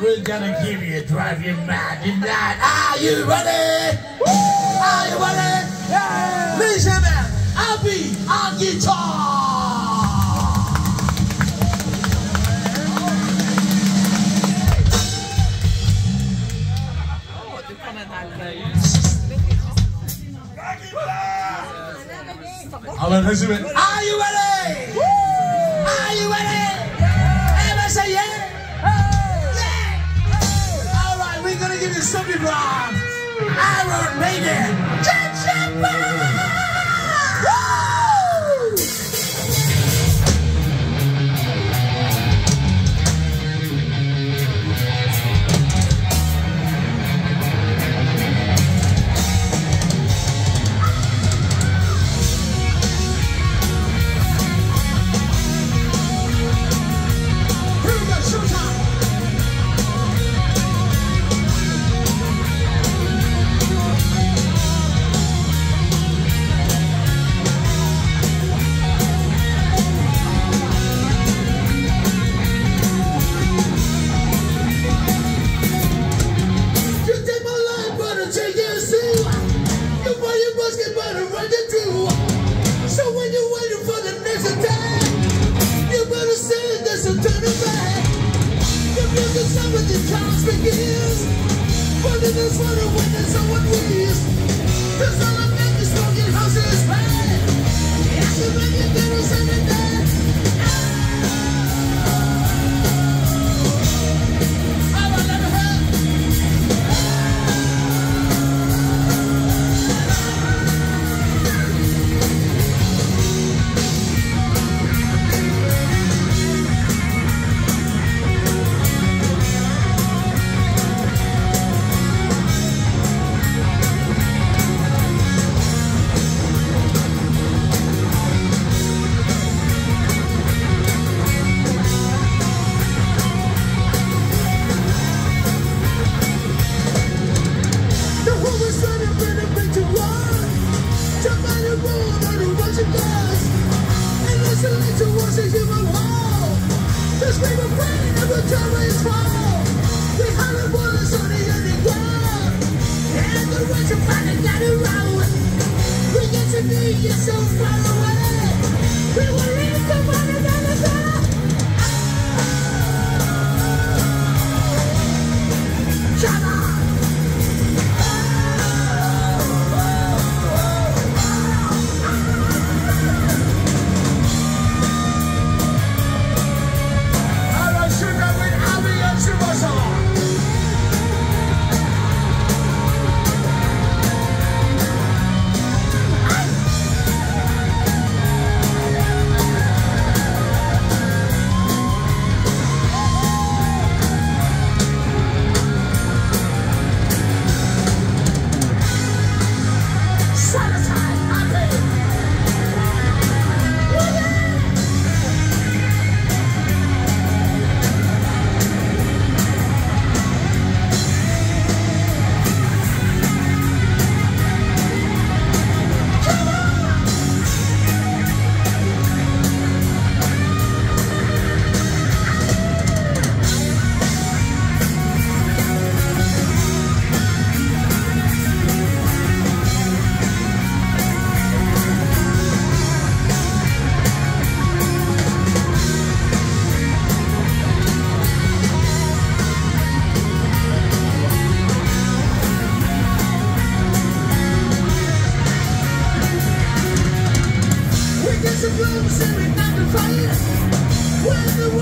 we're gonna give you, a drive you mad tonight. Are you ready? Are you ready? Yeah. Ladies and gentlemen, I'll be on guitar. Mensen met. Are you ready? Are you ready? Iron take your see. You buy your basket, I run it through. So when you're waiting for the next attack, you better say there's a turning back. The music sound with the times begins. But it is for when there's someone wins. Cause all I'm making is smoking houses bad.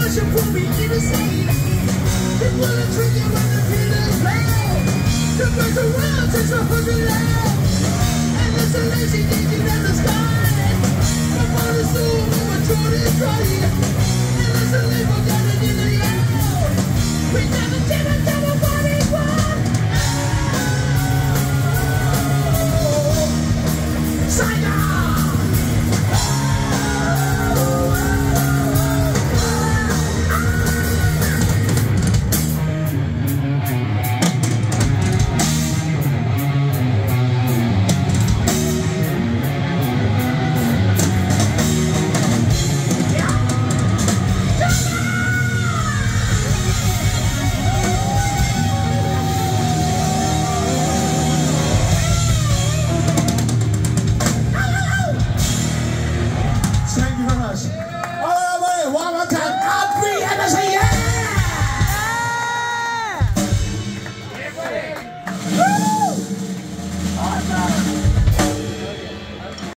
Worship will be in the bullet when the play. The around touch my hundred land. And there's a lazy